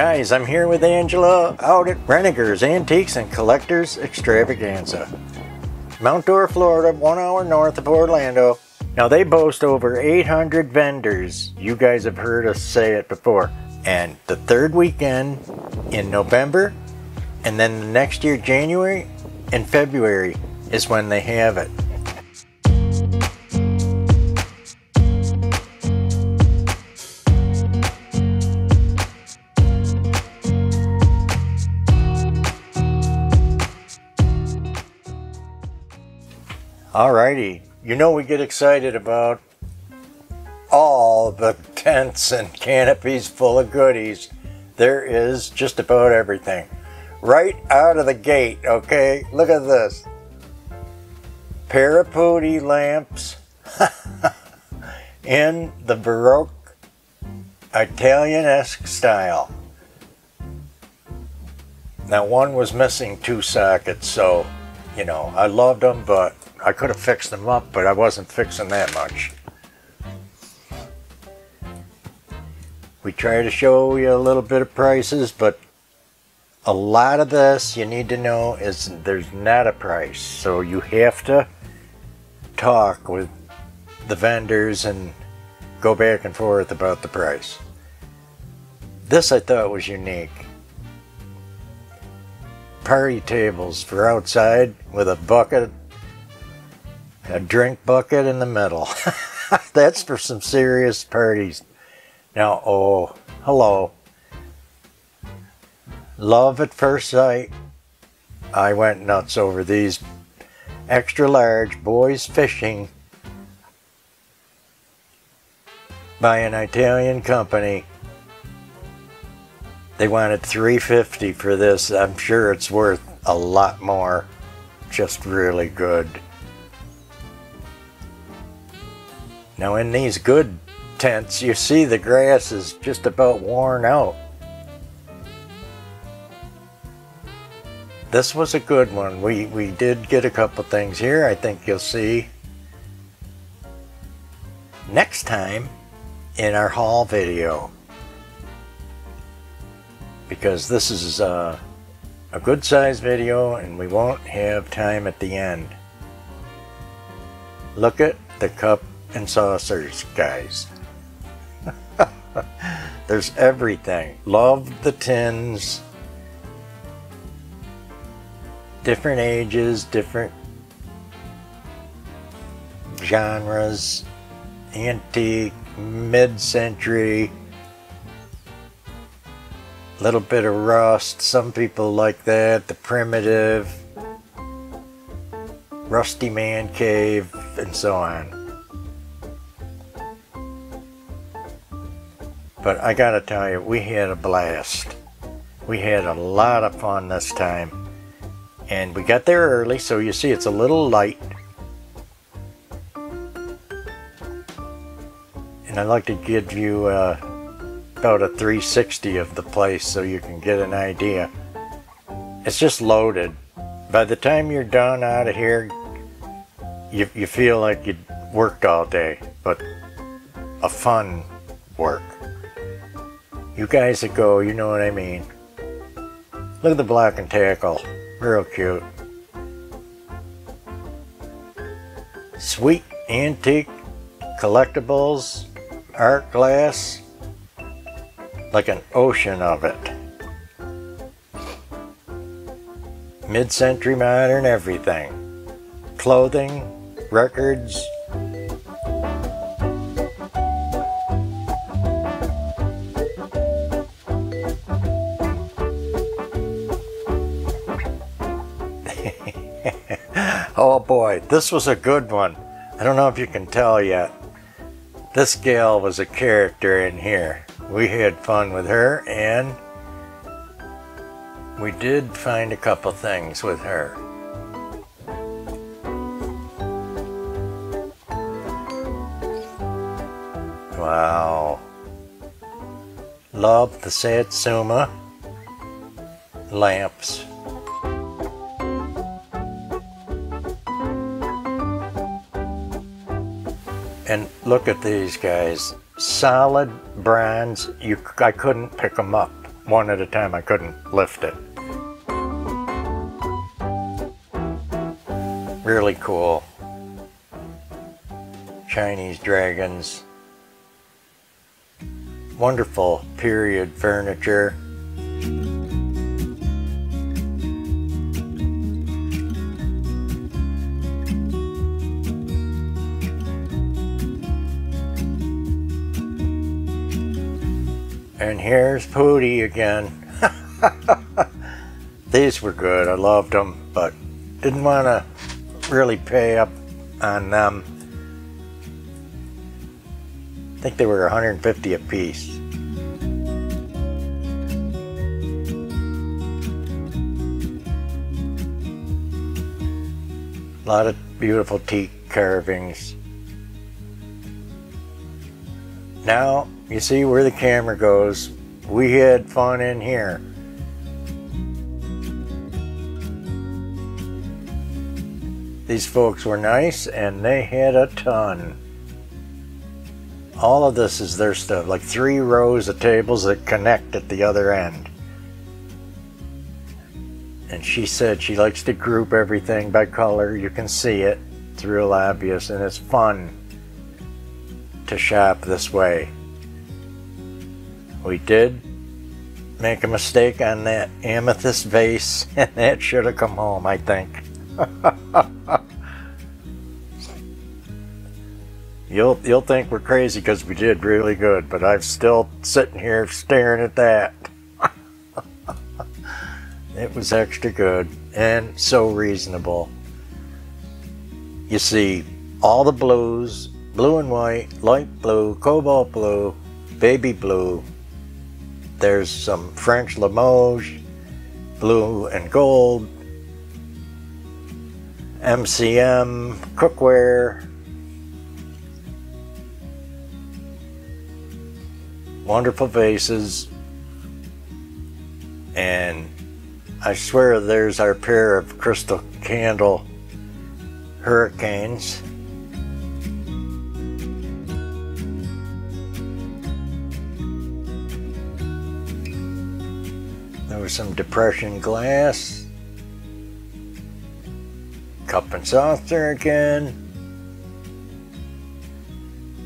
Guys, I'm here with Angela out at Renninger's Antiques and Collectors Extravaganza. Mount Dora, Florida, one hour north of Orlando. Now they boast over 800 vendors. You guys have heard us say it before. And the third weekend in November, and then the next year, January and February, is when they have it. Alrighty, you know we get excited about all the tents and canopies full of goodies. There is just about everything. Right out of the gate, okay? Look at this. Parapudi lamps in the Baroque Italian-esque style. Now one was missing two sockets, so, you know, I loved them, but I could have fixed them up, but I wasn't fixing that much. We try to show you a little bit of prices, but a lot of this you need to know is there's not a price. So you have to talk with the vendors and go back and forth about the price. This I thought was unique. Party tables for outside with a bucket a drink bucket in the middle. That's for some serious parties. Now, oh, hello. Love at first sight. I went nuts over these extra large boys fishing by an Italian company. They wanted 350 for this. I'm sure it's worth a lot more. Just really good. Now in these good tents, you see the grass is just about worn out. This was a good one. We, we did get a couple things here. I think you'll see next time in our haul video. Because this is a, a good size video and we won't have time at the end. Look at the cup and saucers, guys. There's everything. Love the tins. Different ages, different genres, antique, mid-century, little bit of rust. Some people like that. The primitive, rusty man cave, and so on. But I gotta tell you, we had a blast. We had a lot of fun this time. And we got there early, so you see it's a little light. And I'd like to give you uh, about a 360 of the place so you can get an idea. It's just loaded. By the time you're done out of here, you, you feel like you worked all day, but a fun work. You guys that go, you know what I mean. Look at the block and tackle. Real cute. Sweet antique collectibles, art glass, like an ocean of it. Mid-century modern everything. Clothing, records, boy, this was a good one. I don't know if you can tell yet. This gal was a character in here. We had fun with her and we did find a couple things with her. Wow. Love the Satsuma lamps. And look at these guys. Solid bronze. You, I couldn't pick them up. one at a time. I couldn't lift it. Really cool. Chinese dragons. Wonderful period furniture. Here's putti again. These were good. I loved them, but didn't want to really pay up on them. I think they were 150 a piece. A lot of beautiful teak carvings. Now, you see where the camera goes. We had fun in here. These folks were nice and they had a ton. All of this is their stuff, like three rows of tables that connect at the other end. And she said she likes to group everything by color. You can see it. It's real obvious and it's fun to shop this way. We did make a mistake on that amethyst vase and that should have come home, I think. you'll you'll think we're crazy because we did really good, but I'm still sitting here staring at that. it was extra good and so reasonable. You see all the blues, blue and white, light blue, cobalt blue, baby blue. There's some French Limoges, blue and gold, MCM, cookware, wonderful vases, and I swear there's our pair of crystal candle hurricanes. Some depression glass cup and saucer again.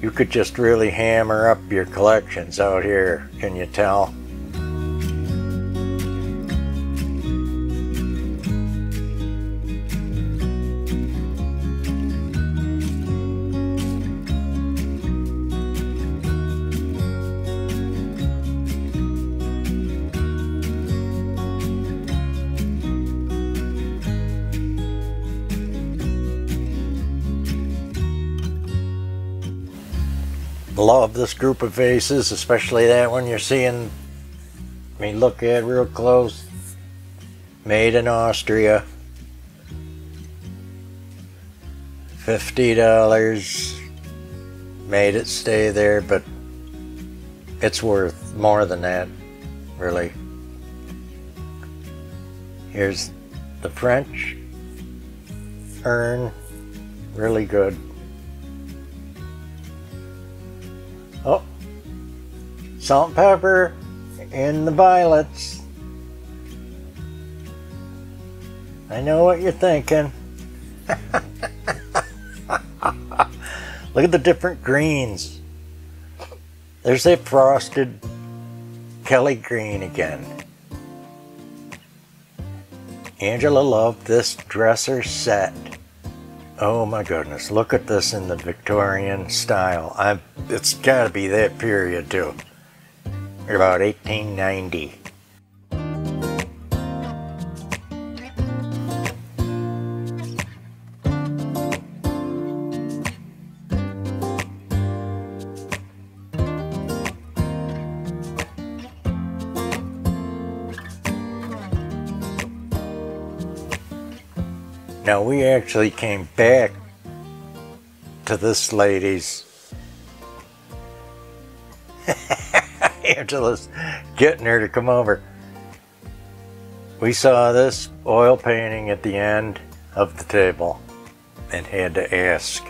You could just really hammer up your collections out here, can you tell? This group of faces, especially that one you're seeing me look at real close. Made in Austria. $50. Made it stay there, but it's worth more than that, really. Here's the French urn, really good. Salt and pepper in the violets. I know what you're thinking. Look at the different greens. There's a frosted Kelly green again. Angela loved this dresser set. Oh my goodness, look at this in the Victorian style. I'm, it's got to be that period too. About 1890. Now we actually came back to this lady's. Angela's getting her to come over. We saw this oil painting at the end of the table and had to ask.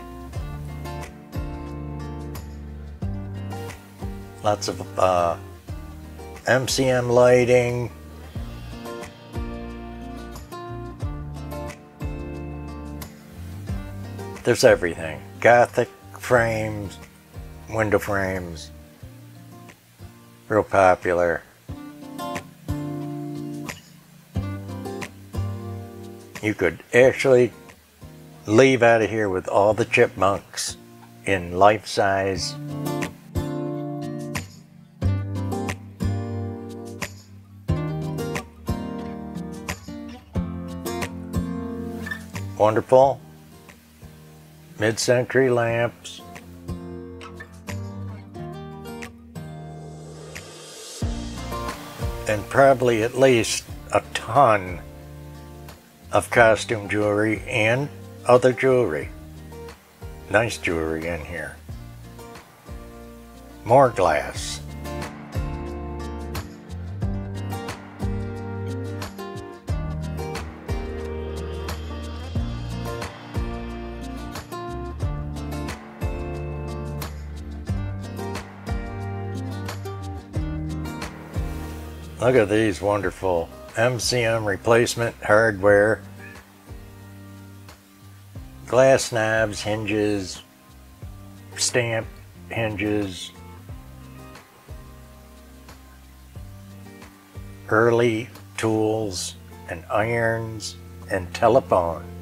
Lots of uh, MCM lighting. There's everything. Gothic frames, window frames, real popular. You could actually leave out of here with all the chipmunks in life size. Wonderful mid-century lamps. Probably at least a ton of costume jewelry and other jewelry. Nice jewelry in here. More glass. Look at these wonderful MCM replacement hardware. Glass knobs, hinges, stamp hinges, early tools and irons and telephone.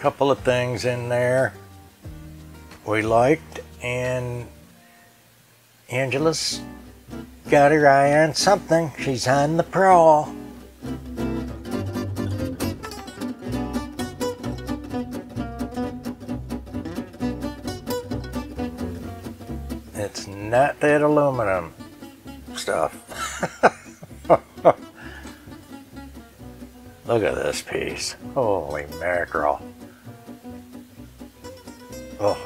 Couple of things in there we liked and Angela's got her eye on something. She's on the prowl. It's not that aluminum stuff. Look at this piece. Holy mackerel. Oh,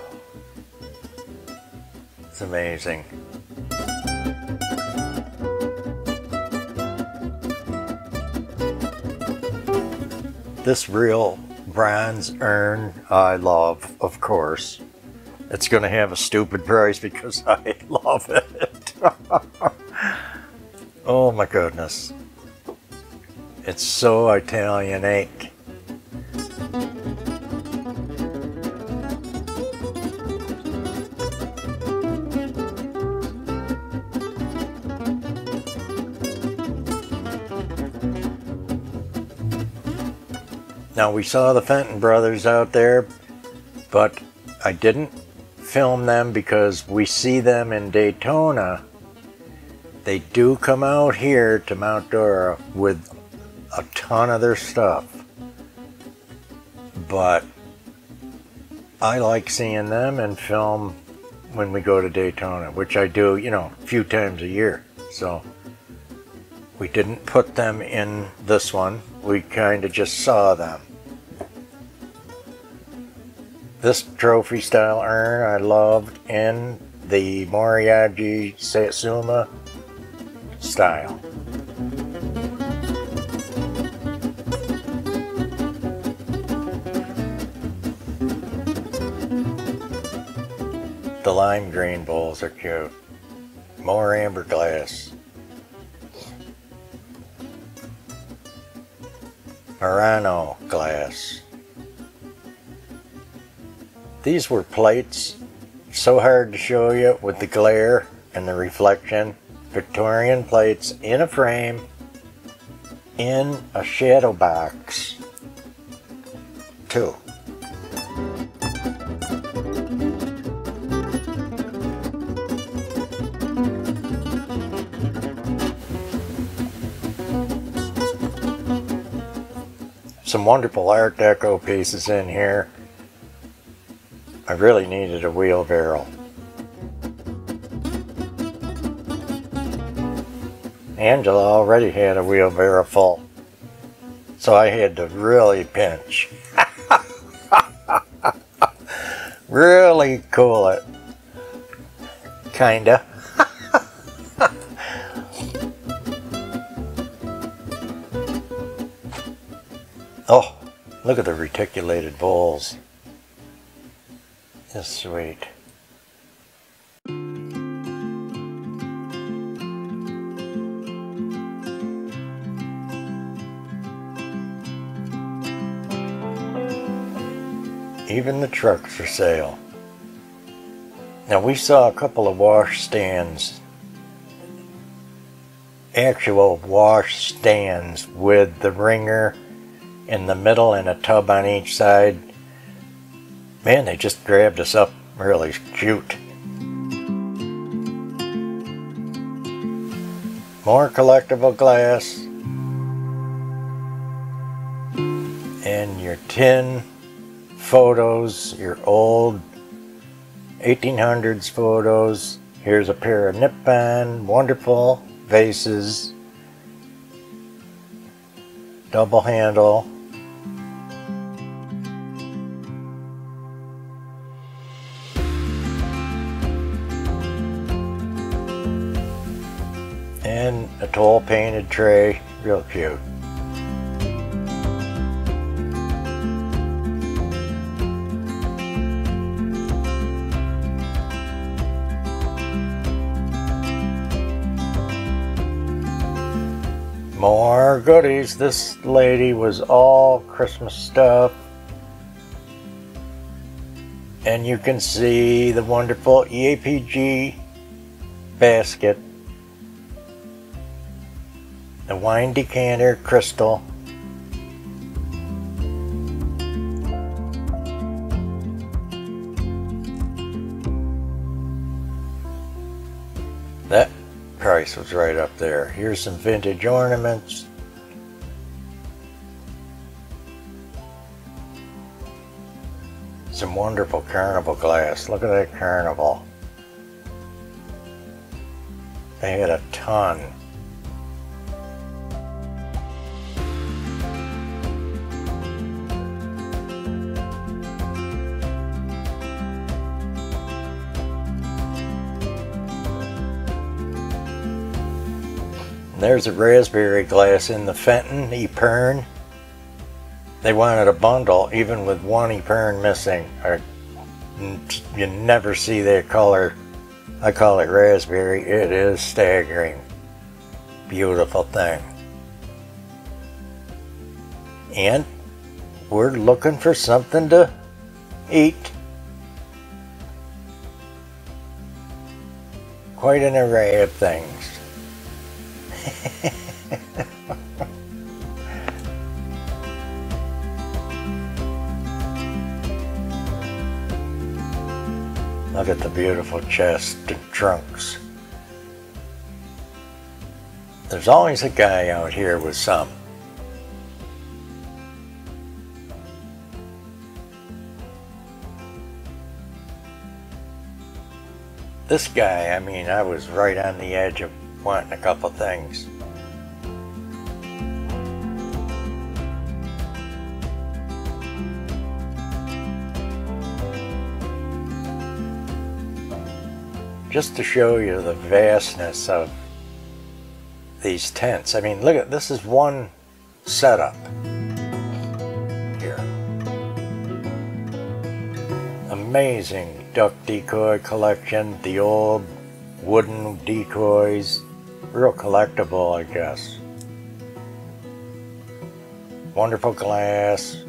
it's amazing. This real bronze urn I love, of course. It's going to have a stupid price because I love it. oh my goodness. It's so Italianate. Now we saw the Fenton brothers out there, but I didn't film them because we see them in Daytona. They do come out here to Mount Dora with a ton of their stuff. But I like seeing them and film when we go to Daytona, which I do, you know, a few times a year. So we didn't put them in this one. We kind of just saw them. This trophy style urn I loved in the Moriage Satsuma style. The lime green bowls are cute. More amber glass. Murano glass. These were plates, so hard to show you with the glare and the reflection. Victorian plates in a frame, in a shadow box. Two. Some wonderful Art Deco pieces in here. I really needed a wheelbarrow. Angela already had a wheelbarrow full. So I had to really pinch. really cool it. Kinda. oh, look at the reticulated bowls. Just sweet. Even the trucks for sale. Now we saw a couple of wash stands, actual wash stands with the wringer in the middle and a tub on each side. Man, they just grabbed us up really cute. More collectible glass. And your tin photos, your old 1800s photos. Here's a pair of Nippon wonderful vases. Double handle. Tray, real cute. More goodies. This lady was all Christmas stuff. And you can see the wonderful EAPG basket. The wine decanter crystal. That price was right up there. Here's some vintage ornaments. Some wonderful carnival glass. Look at that carnival. They had a ton. There's a raspberry glass in the Fenton Epergne. They wanted a bundle even with one Epergne missing. You never see that color. I call it raspberry. It is staggering. Beautiful thing. And we're looking for something to eat. Quite an array of things. Look at the beautiful chest and trunks. There's always a guy out here with some. This guy, I mean, I was right on the edge of wanting a couple things. Just to show you the vastness of these tents. I mean, look at this is one setup here. Amazing duck decoy collection, the old wooden decoys, real collectible, I guess. Wonderful glass.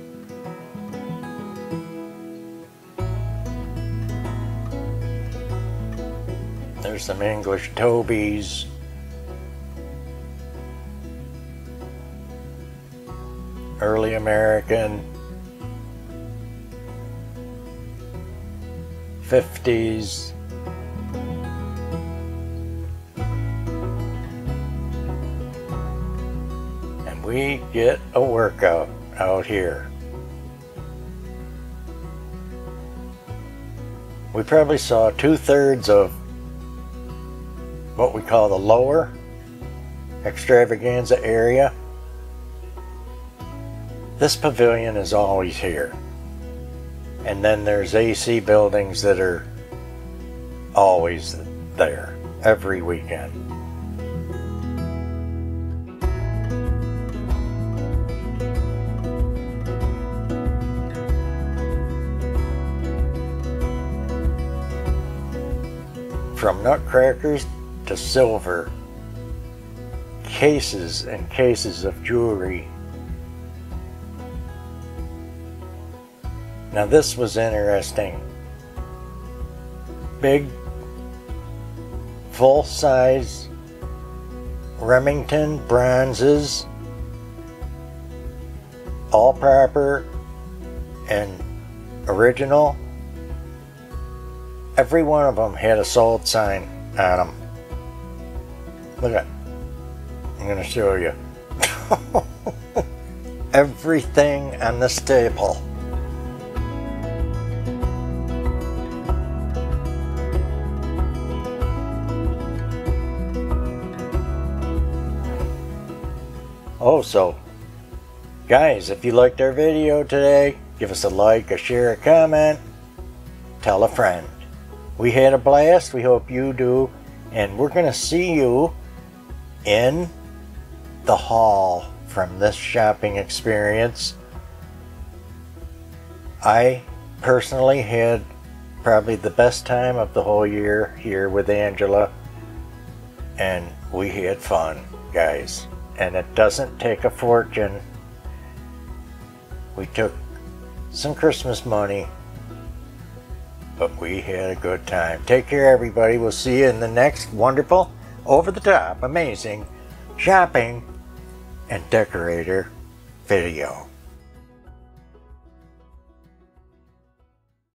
There's some English Tobies. Early American. 50s. We get a workout out here. We probably saw two thirds of what we call the lower extravaganza area, this pavilion is always here. And then there's AC buildings that are always there every weekend. From nutcrackers to silver, cases and cases of jewelry. Now, this was interesting. Big, full size Remington bronzes, all proper and original Every one of them had a sold sign on them. Look at I'm going to show you. Everything on this table. Oh, so guys, if you liked our video today, give us a like, a share, a comment, tell a friend. We had a blast. We hope you do. And we're going to see you in the haul from this shopping experience. I personally had probably the best time of the whole year here with Angela. And we had fun, guys. And it doesn't take a fortune. We took some Christmas money but we had a good time. Take care, everybody. We'll see you in the next wonderful, over the top, amazing shopping and decorator video.